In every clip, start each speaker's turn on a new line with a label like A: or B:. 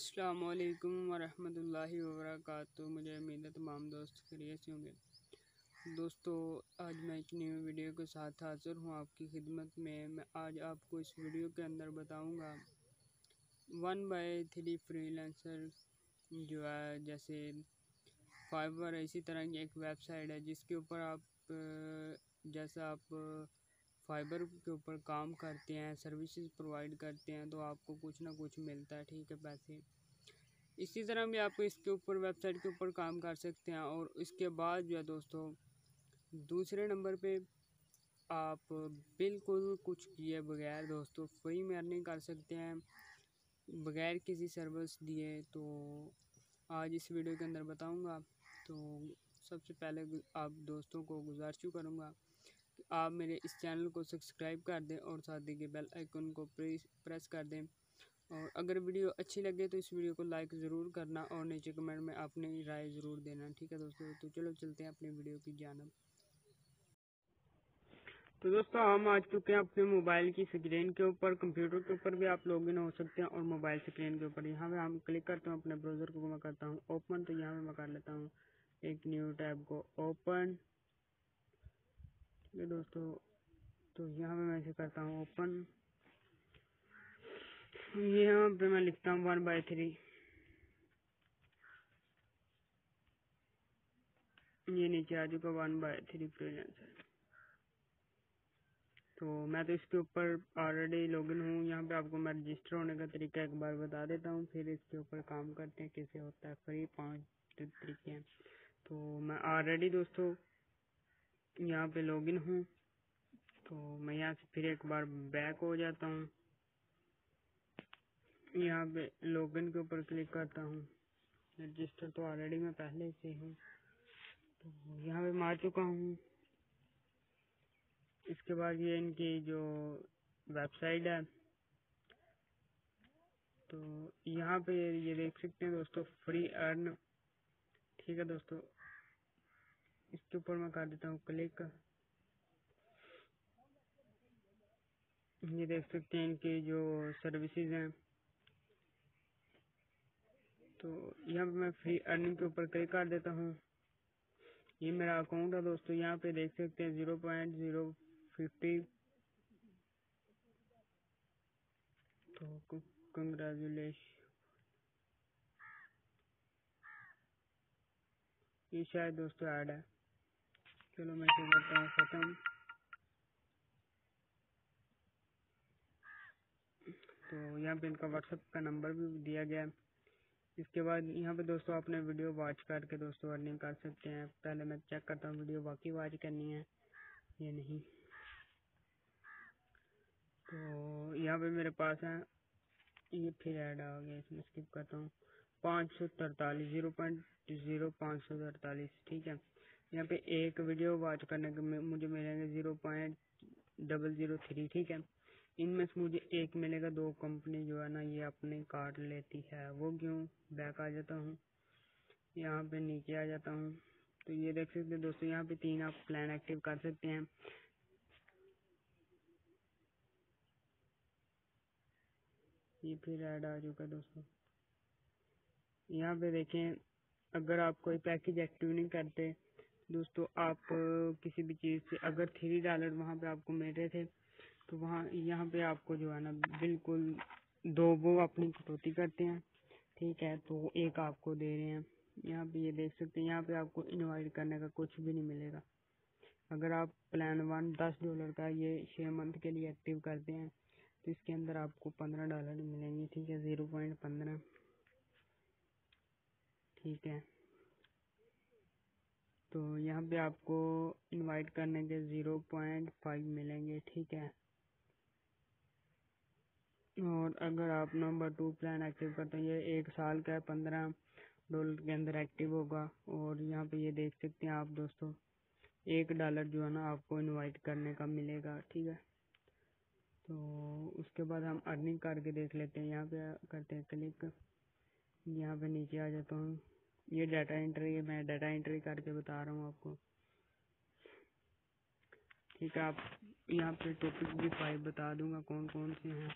A: असलकम वरहमल वबरक मुझे उम्मीद है तमाम दोस्त खरीत से होंगे। दोस्तों, आज मैं एक न्यू वीडियो के साथ हाज़िर हूँ आपकी खिदमत में। मैं आज आपको इस वीडियो के अंदर बताऊँगा। वन बाई थ्री फ्रीलांसर जो है, जैसे फाइवर इसी तरह की एक वेबसाइट है जिसके ऊपर आप, जैसा आप फाइबर के ऊपर काम करते हैं, सर्विसेज़ प्रोवाइड करते हैं तो आपको कुछ ना कुछ मिलता है, ठीक है, पैसे। इसी तरह भी आप इसके ऊपर, वेबसाइट के ऊपर काम कर सकते हैं, और इसके बाद जो है दोस्तों, दूसरे नंबर पे आप बिल्कुल कुछ किए बगैर दोस्तों फ्री में अर्निंग कर सकते हैं, बगैर किसी सर्विस दिए तो आज इस वीडियो के अंदर बताऊँगा। तो सबसे पहले आप दोस्तों को गुजारिश करूँगा आप मेरे इस चैनल को सब्सक्राइब कर दें और साथ ही के बेल आइकन को प्रेस प्रेस कर दें। और अगर वीडियो अच्छी लगे तो इस वीडियो को लाइक ज़रूर करना और नीचे कमेंट में अपनी राय ज़रूर देना, ठीक है दोस्तों? तो चलो चलते हैं अपनी वीडियो की जानब। तो दोस्तों, हम आ चुके हैं अपने मोबाइल की स्क्रीन के ऊपर, कंप्यूटर के ऊपर भी आप लॉगिन हो सकते हैं और मोबाइल स्क्रीन के ऊपर। यहाँ पे हम क्लिक करते हैं, अपने ब्राउज़र को मैं करता हूँ ओपन तो यहाँ पे मैं कर लेता हूँ एक न्यू टैब को ओपन। ये दोस्तों तो यहाँ पे मैं ऐसे करता हूँ ओपन यहाँ पे मैं लिखता हूँ वन बाई थ्री ये नीचे आ चुका वन बाई थ्री फ्रीलांसर तो मैं तो इसके ऊपर ऑलरेडी लॉगिन हूँ। यहाँ पे आपको मैं रजिस्टर होने का तरीका एक बार बता देता हूँ, फिर इसके ऊपर काम करते हैं, कैसे होता है फ्री पाँच तरीके हैं तो मैं ऑलरेडी दोस्तों यहाँ पे लॉगिन हूँ। तो मैं यहाँ से फिर एक बार बैक हो जाता हूँ। यहाँ पे लॉगिन के ऊपर क्लिक करता हूँ। रजिस्टर तो ऑलरेडी मैं पहले से हूँ तो यहाँ पे मार चुका हूँ। इसके बाद ये इनकी जो वेबसाइट है तो यहाँ पे ये देख सकते हैं दोस्तों फ्री अर्न ठीक है दोस्तों इसके ऊपर मैं कर देता हूँ क्लिक ये देख सकते हैं इनकी जो सर्विसेज़ हैं। तो यहाँ पे मैं फ्री अर्निंग के ऊपर क्लिक कर देता हूँ। ये मेरा अकाउंट है दोस्तों, यहाँ पे देख सकते हैं ज़ीरो पॉइंट ज़ीरो फिफ्टी तो कंग्रेचुलेशन ये शायद दोस्तों ऐड है। चलो मैं इसे करता हूँ, ख़त्म। तो यहाँ पे इनका व्हाट्सअप का नंबर भी दिया गया है। इसके बाद यहाँ पे दोस्तों अपने वीडियो वॉच करके दोस्तों अर्निंग कर सकते हैं। पहले मैं चेक करता हूँ वीडियो बाकी वॉच करनी है या नहीं। तो यहाँ पे मेरे पास है। ये फिर ऐड आ गया, इसमें स्किप करता हूँ। पाँच सौ तरतालीस ज़ीरो पॉइंट ज़ीरो पाँच सौ तरतालीस ठीक है? यहाँ पे एक वीडियो वॉच करने के मुझे मिलेंगे zero point double zero three ठीक है? इनमें से मुझे एक मिलेगा दो कंपनी जो है ना, ये अपने काट लेती है। वो क्यों? बैक आ जाता हूँ। यहाँ पे नीचे आ जाता हूँ। तो ये देख सकते हैं दोस्तों, यहाँ पे तीन आप प्लान एक्टिव कर सकते हैं। ये फिर ऐड आ चुका दोस्तों। यहाँ पे देखें, अगर आप कोई पैकेज एक्टिव नहीं करते दोस्तों आप किसी भी चीज़ से अगर थ्री डॉलर वहाँ पे आपको मिल रहे थे तो वहाँ, यहाँ पे आपको जो है ना, बिल्कुल दो वो अपनी कटौती करते हैं। ठीक है तो एक आपको दे रहे हैं। यहाँ पे ये देख सकते हैं, यहाँ पे आपको इनवाइट करने का कुछ भी नहीं मिलेगा। अगर आप प्लान वन दस डॉलर का ये छः मंथ के लिए एक्टिव करते हैं तो इसके अंदर आपको पंद्रह डॉलर मिलेंगे। ठीक है ज़ीरो पॉइंट पंद्रह। ठीक है। तो यहाँ पे आपको इनवाइट करने के ज़ीरो पॉइंट फाइव मिलेंगे, ठीक है? और अगर आप नंबर टू प्लान एक्टिव करते हैं, ये एक साल का है, पंद्रह डॉलर के अंदर एक्टिव होगा। और यहाँ पे ये देख सकते हैं आप दोस्तों, एक डॉलर जो है ना आपको इनवाइट करने का मिलेगा, ठीक है? तो उसके बाद हम अर्निंग करके देख लेते हैं, यहाँ पे करते हैं क्लिक यहाँ पे नीचे आ जाता हूँ। ये डाटा एंट्री है, मैं डाटा एंट्री करके बता रहा हूँ आपको। ठीक है, आप यहाँ पे टॉपिक भी फाइव बता दूँगा कौन कौन से हैं।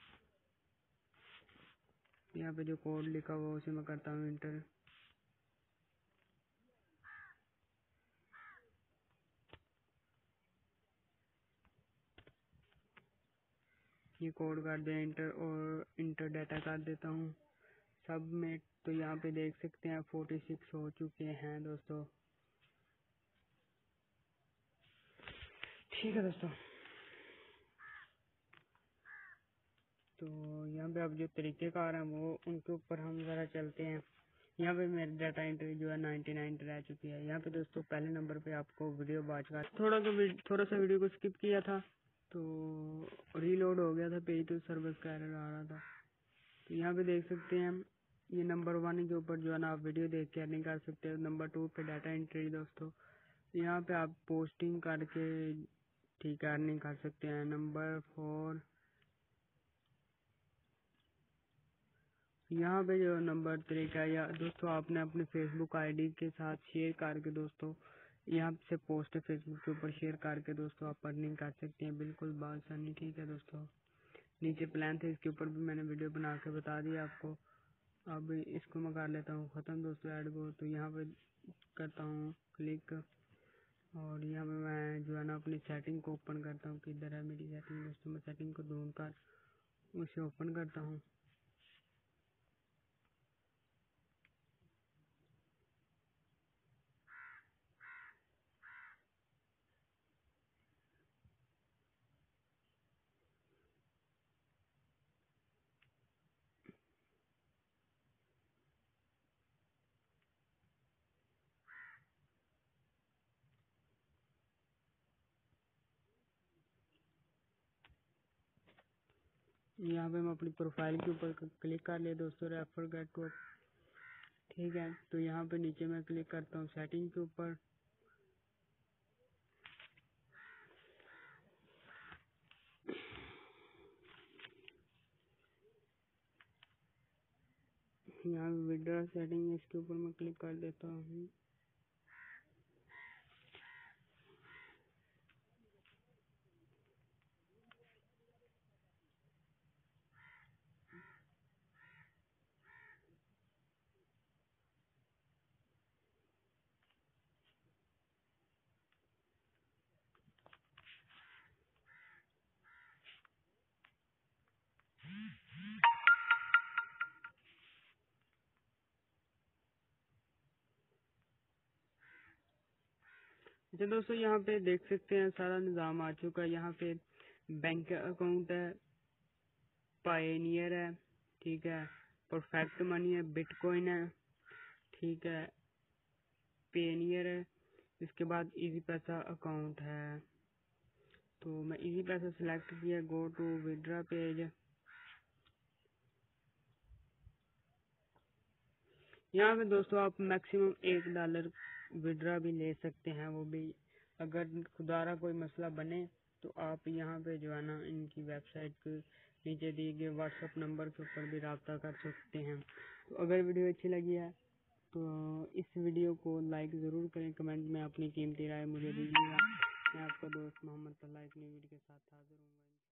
A: यहाँ पे जो कोड लिखा हुआ उसे मैं करता हूँ इंटर ये कोड कर दे इंटर और इंटर डाटा कर देता हूँ। सब में तो यहाँ पे देख सकते हैं फोर्टी सिक्स हो चुके हैं दोस्तों। ठीक है दोस्तों। तो यहाँ पे अब जो तरीके कार हैं वो उनके ऊपर हम ज़रा चलते हैं। यहाँ पे मेरी डाटा एंट्री जो है नाइन्टी नाइन रह चुकी है। यहाँ पे दोस्तों पहले नंबर पे आपको वीडियो बाज का थोड़ा सा थोड़ा सा वीडियो को स्किप किया था तो रीलोड हो गया था पेज तो सर्विस का एरर आ रहा था। तो यहाँ पे देख सकते हैं ये नंबर वन के ऊपर जो है ना आप वीडियो देख के अर्निंग कर सकते हो। नंबर टू पे डाटा एंट्री दोस्तों, यहाँ पे आप पोस्टिंग करके ठीक है, अर्निंग कर सकते हैं। नंबर फोर, यहाँ पे जो नंबर तरीका या दोस्तों आपने अपने फेसबुक आईडी के साथ शेयर करके दोस्तों, यहाँ से पोस्ट फेसबुक के ऊपर शेयर करके दोस्तों आप अर्निंग कर सकते हैं। बिल्कुल बासानी ठीक है दोस्तों। नीचे प्लान थे, इसके ऊपर भी मैंने वीडियो बना के बता दिया आपको। अब इसको मैं कर लेता हूँ ख़त्म दोस्तों ऐड को। तो यहाँ पे करता हूँ क्लिक। और यहाँ पे मैं जो है ना अपनी सेटिंग को ओपन करता हूँ किधर है मेरी सेटिंग। दोस्तों मैं सेटिंग को ढूंढ कर उसे ओपन करता हूँ। यहाँ पे हम अपनी प्रोफ़ाइल के ऊपर क्लिक कर लिया दोस्तों रेफर गेट टू ठीक है तो यहाँ पे नीचे मैं क्लिक करता हूँ सेटिंग के ऊपर। यहाँ विड्रा सेटिंग इसके ऊपर मैं क्लिक कर देता हूँ। अच्छा दोस्तों, यहाँ पे देख सकते हैं सारा निज़ाम आ चुका है। यहाँ पे बैंक अकाउंट है पायनियर है, ठीक है परफेक्ट मनी है बिटकॉइन है, ठीक है पेनियर है, इसके बाद इजी पैसा अकाउंट है। तो मैं इजी पैसा सिलेक्ट किया गो टू विड्रा पेज यहाँ पे दोस्तों आप मैक्सिमम एक डॉलर विड्रा भी ले सकते हैं, वो भी। अगर खुदारा कोई मसला बने तो आप यहाँ पे जो है ना इनकी वेबसाइट के नीचे दिए गए व्हाट्सअप नंबर के ऊपर भी रबता कर सकते हैं। तो अगर वीडियो अच्छी लगी है तो इस वीडियो को लाइक ज़रूर करें। कमेंट में अपनी कीमती राय मुझे दीजिएगा। मैं आपका दोस्त मोहम्मद तल्ला इतनी वीडियो के साथ हाजिर हूँ।